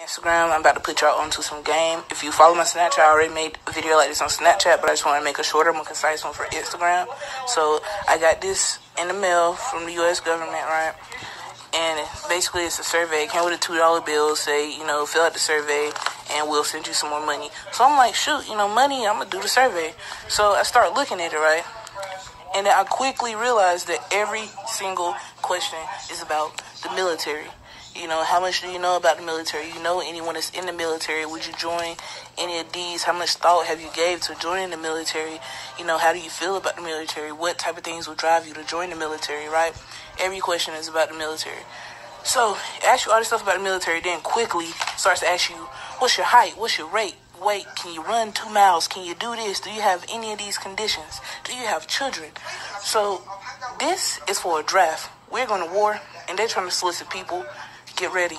Instagram. I'm about to put y'all onto some game. If you follow my Snapchat, I already made a video like this on Snapchat, but I just want to make a shorter, more concise one for Instagram. So I got this in the mail from the U.S. government, right? And basically, it's a survey. It came with a two dollar bill. Say, you know, fill out the survey, and we'll send you some more money. So I'm like, shoot, you know, money. I'm gonna do the survey. So I start looking at it, right? And then I quickly realized that every single question is about the military. You know, how much do you know about the military? You know anyone that's in the military? Would you join any of these? How much thought have you gave to joining the military? You know, how do you feel about the military? What type of things will drive you to join the military, right? Every question is about the military. So, ask you all this stuff about the military, then quickly starts to ask you, what's your height? What's your weight? Weight? Can you run two miles? Can you do this? Do you have any of these conditions? Do you have children? So, this is for a draft. We're going to war, and they're trying to solicit people. Get ready.